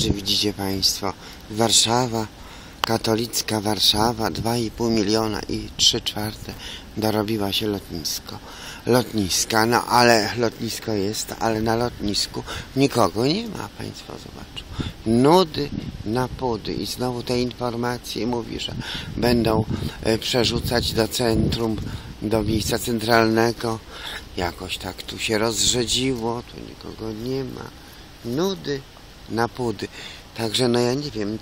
Czy widzicie Państwo, Warszawa, katolicka Warszawa, 2,5 miliona i 3 czwarte dorobiła się lotnisko. Lotniska, no ale lotnisko jest, ale na lotnisku nikogo nie ma, Państwo zobaczą. Nudy na pudy i znowu te informacje mówi, że będą e, przerzucać do centrum, do miejsca centralnego. Jakoś tak tu się rozrzedziło, tu nikogo nie ma. Nudy na pudy. Także no ja nie wiem,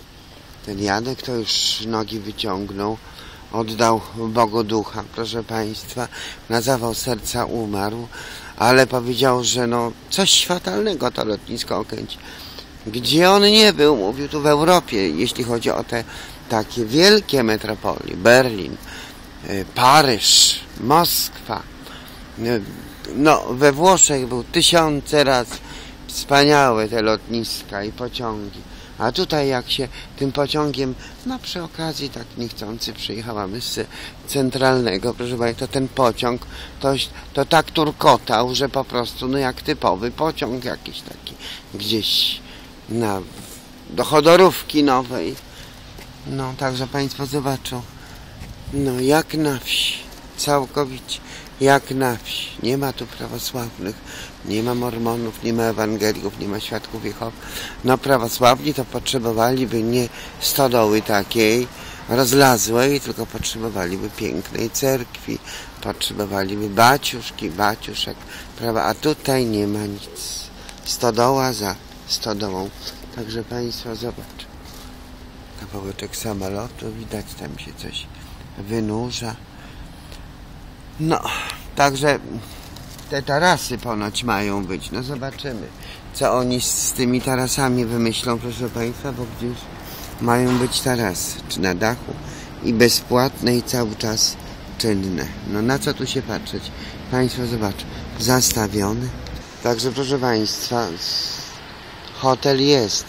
ten Janek to już nogi wyciągnął, oddał Bogu ducha, proszę Państwa, na zawał serca umarł, ale powiedział, że no coś fatalnego to lotnisko okręci. Gdzie on nie był, mówił tu w Europie, jeśli chodzi o te takie wielkie metropolie, Berlin, y, Paryż, Moskwa, y, no we Włoszech był tysiące razy wspaniałe te lotniska i pociągi. A tutaj jak się tym pociągiem, no przy okazji tak niechcący przyjechałamy z centralnego, proszę Państwa, to ten pociąg to, to tak turkotał, że po prostu no jak typowy pociąg jakiś taki gdzieś na, do chodorówki nowej. No także Państwo zobaczą, no jak na wsi, całkowicie jak na wsi. Nie ma tu prawosławnych, nie ma mormonów, nie ma ewangeliów, nie ma świadków Jehowy. No prawosławni to potrzebowaliby nie stodoły takiej rozlazłej, tylko potrzebowaliby pięknej cerkwi, potrzebowaliby baciuszki, baciuszek, prawa, a tutaj nie ma nic. Stodoła za stodołą. Także Państwo zobaczą. Kawałeczek samolotu, widać tam się coś wynurza. No, także te tarasy ponoć mają być. No zobaczymy, co oni z tymi tarasami wymyślą, proszę Państwa, bo gdzieś mają być tarasy, czy na dachu i bezpłatne i cały czas czynne. No na co tu się patrzeć? Państwo zobaczą, zastawiony. Także proszę Państwa, hotel jest,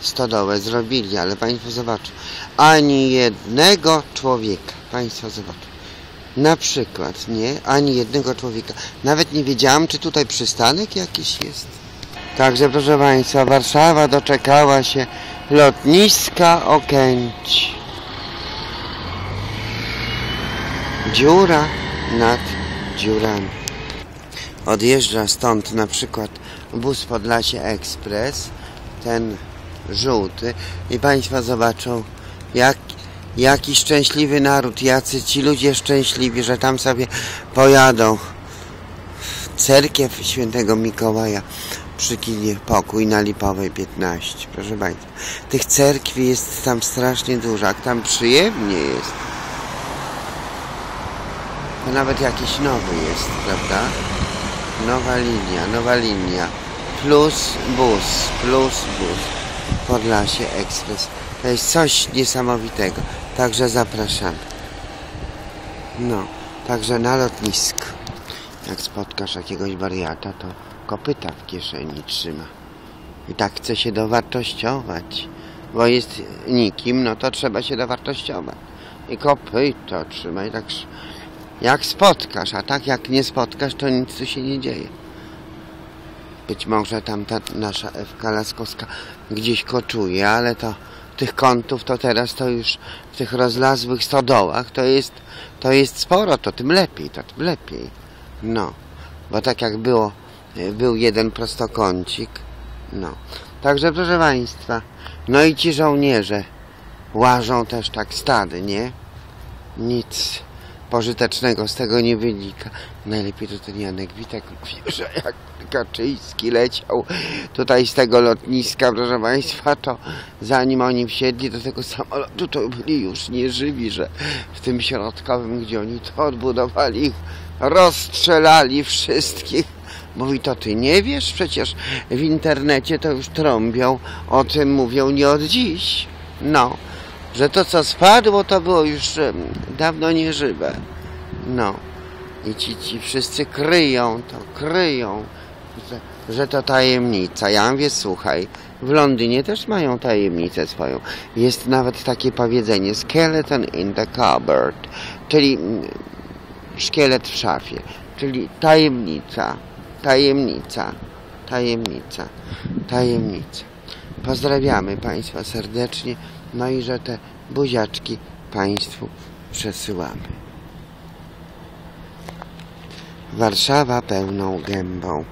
stodołę zrobili, ale Państwo zobaczą, ani jednego człowieka. Państwo zobaczą. Na przykład, nie? Ani jednego człowieka. Nawet nie wiedziałam, czy tutaj przystanek jakiś jest. Także, proszę Państwa, Warszawa doczekała się lotniska Okęci. Dziura nad dziurami. Odjeżdża stąd na przykład bus Podlasie Express, ten żółty i Państwo zobaczą, jak Jaki szczęśliwy naród, jacy ci ludzie szczęśliwi, że tam sobie pojadą. Cerkiew świętego Mikołaja przy kinie Pokój na Lipowej 15. Proszę Państwa, tych cerkwi jest tam strasznie dużo, a tam przyjemnie jest. To nawet jakiś nowy jest, prawda? Nowa linia, nowa linia. Plus bus, plus bus. Podlasie Ekspres. To jest coś niesamowitego. Także zapraszamy. No, także na lotnisko. Jak spotkasz jakiegoś wariata, to kopyta w kieszeni trzyma. I tak chce się dowartościować. Bo jest nikim, no to trzeba się dowartościować. I kopyto trzyma. I tak jak spotkasz, a tak jak nie spotkasz, to nic tu się nie dzieje. Być może tam ta nasza Ewka Laskowska gdzieś koczuje, ale to tych kątów to teraz to już w tych rozlazłych stodołach to jest, to jest sporo, to tym lepiej, to tym lepiej. No, bo tak jak było, był jeden prostokącik, no. Także proszę Państwa, no i ci żołnierze łażą też tak stady, nie? Nic pożytecznego z tego nie wynika. Najlepiej to ten Janek Witek że jak Kaczyński leciał tutaj z tego lotniska, proszę Państwa, to zanim oni wsiedli do tego samolotu, to byli już nieżywi, że w tym środkowym, gdzie oni to odbudowali, rozstrzelali wszystkich. Mówi, to ty nie wiesz? Przecież w internecie to już trąbią, o tym mówią nie od dziś. No że to co spadło to było już dawno nieżywe. No. I ci, ci wszyscy kryją to, kryją, że, że to tajemnica. Ja mówię, słuchaj, w Londynie też mają tajemnicę swoją. Jest nawet takie powiedzenie skeleton in the cupboard, czyli szkielet w szafie, czyli tajemnica, tajemnica, tajemnica, tajemnica. Pozdrawiamy Państwa serdecznie. No i że te buziaczki Państwu przesyłamy. Warszawa pełną gębą.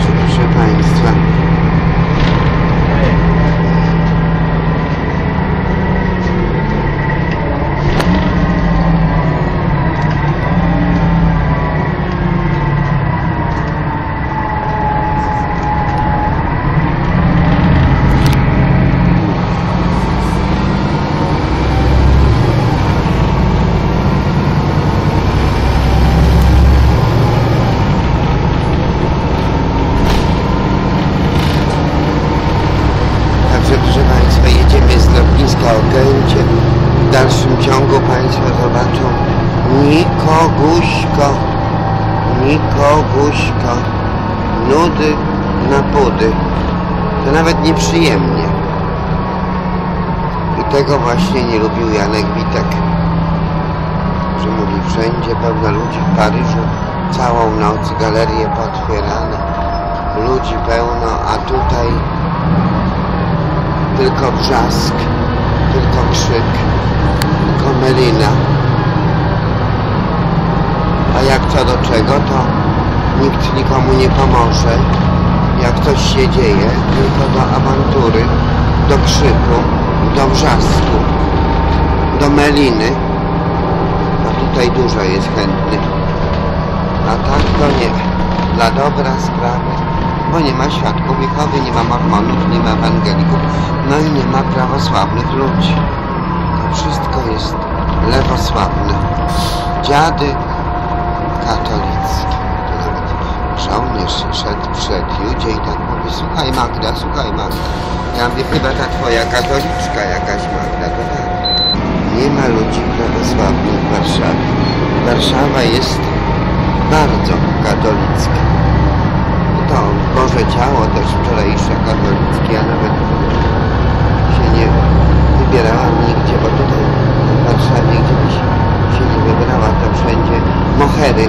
Proszę Państwa. Także proszę Państwa, jedziemy z lotniska Okęcie. W dalszym ciągu Państwo zobaczą Nikoguśko, Nikoguśko, nudy na pudy. To nawet nieprzyjemnie. I tego właśnie nie lubił Janek Witek. Że mówi wszędzie pełno ludzi w Paryżu, całą noc galerie potwierane, ludzi pełno, a tutaj tylko wrzask, tylko krzyk, tylko melina. A jak co do czego, to nikt nikomu nie pomoże. Jak coś się dzieje, tylko do awantury, do krzyku, do wrzasku, do meliny. A tutaj dużo jest chętnych. A tak to nie. Dla dobra sprawy bo nie ma świadków Jehowy, nie ma mormonów, nie ma ewangelików, no i nie ma prawosławnych ludzi. To wszystko jest lewosławne. Dziady nawet żołnierz szedł przed Judzie i tak mówi, słuchaj Magda, słuchaj Magda. Ja mówię, chyba ta twoja katoliczka jakaś Magda, to tak. Nie ma ludzi prawosławnych w Warszawie. Warszawa jest bardzo katolicka to Ciało też wczorajsze katolickie, ja nawet się nie wybierałam nigdzie, bo tutaj w Warszawie gdzie byś się nie wybrała, to wszędzie mohery